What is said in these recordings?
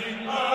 the earth.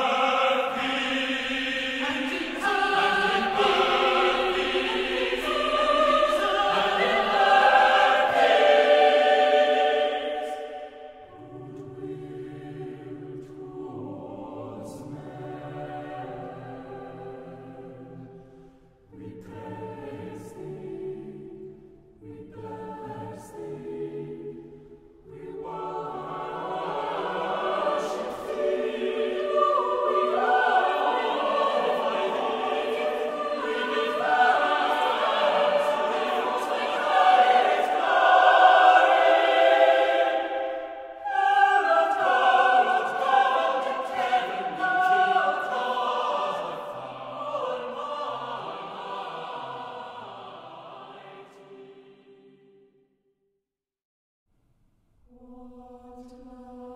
Oh,